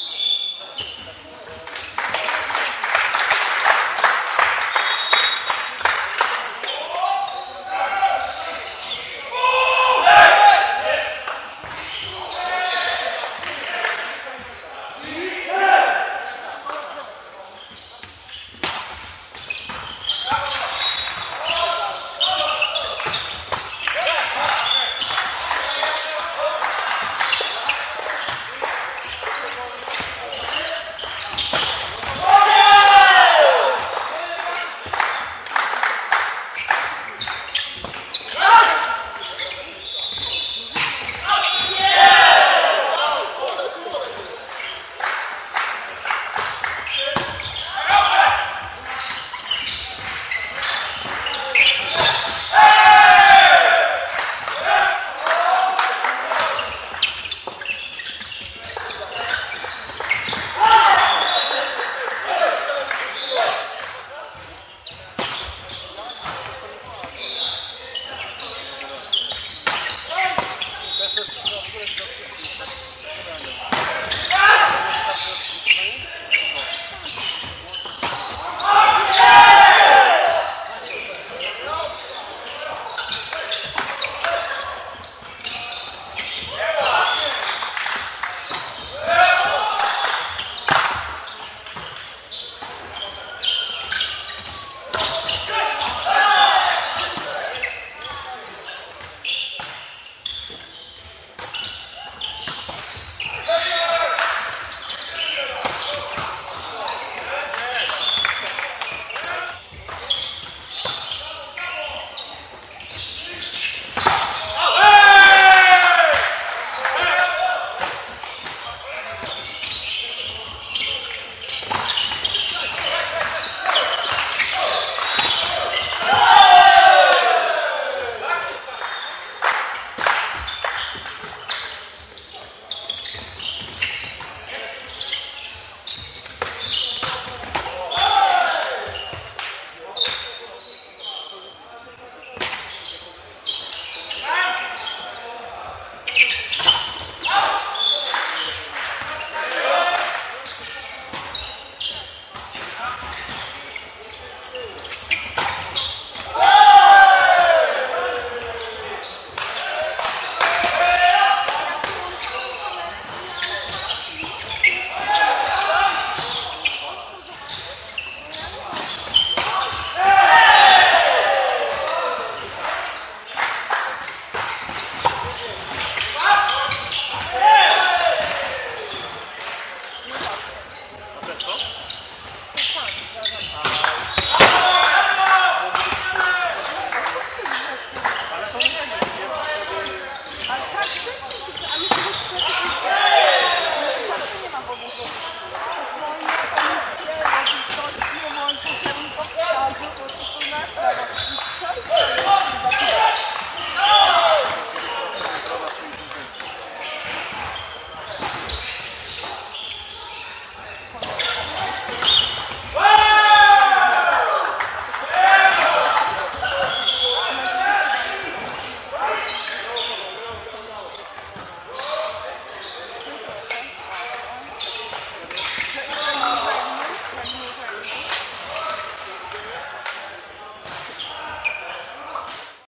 you